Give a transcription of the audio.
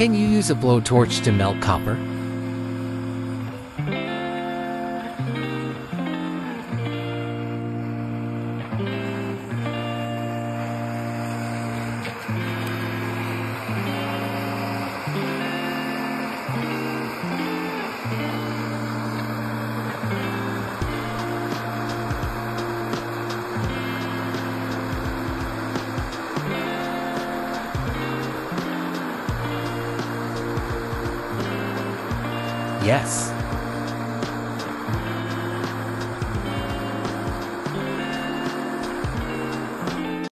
Can you use a blowtorch to melt copper? Yes.